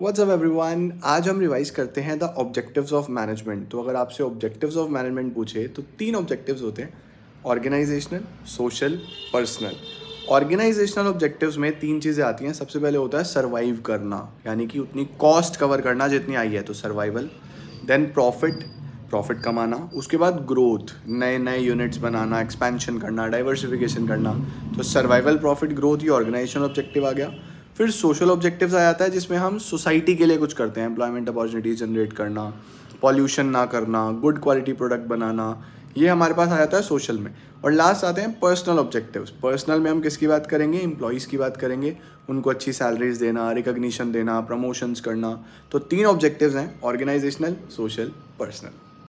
WhatsApp everyone आज हम revise करते हैं द ऑब्जेक्टिव्स ऑफ़ मैनेजमेंट तो अगर आपसे ऑब्जेक्टिव्स ऑफ़ मैनेजमेंट पूछे तो तीन ऑब्जेक्टिव्स होते हैं. Organizational social personal organizational objectives में तीन चीज़ें आती हैं. सबसे पहले होता है सर्वाइव करना. यानी कि उतनी कॉस्ट कवर करना जितनी आई है तो सर्वाइवल देन प्रॉफिट प्रॉफिट कमाना. उसके बाद ग्रोथ नए नए यूनिट्स बनाना एक्सपेंशन करना डाइवर्सिफिकेशन करना. तो सर्वाइवल प्रॉफिट ग्रोथ ये ऑर्गेनाइजेशन ऑब्जेक्टिव आ गया. फिर सोशल ऑब्जेक्टिव्स आ जाता है जिसमें हम सोसाइटी के लिए कुछ करते हैं एम्प्लॉयमेंट अपॉर्चुनिटीज़ जनरेट करना पॉल्यूशन ना करना गुड क्वालिटी प्रोडक्ट बनाना, ये हमारे पास आ जाता है सोशल में। और लास्ट आते हैं पर्सनल ऑब्जेक्टिव्स पर्सनल में हम किसकी बात करेंगे? एम्प्लॉयज़ की बात करेंगे। उनको अच्छी सैलरीज देना रिकग्निशन देना प्रमोशंस करना। तो तीन ऑब्जेक्टिव्स हैं ऑर्गेनाइजेशनल सोशल पर्सनल